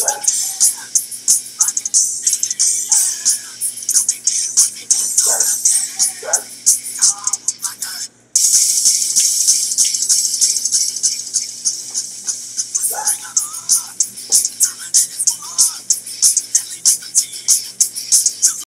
Right.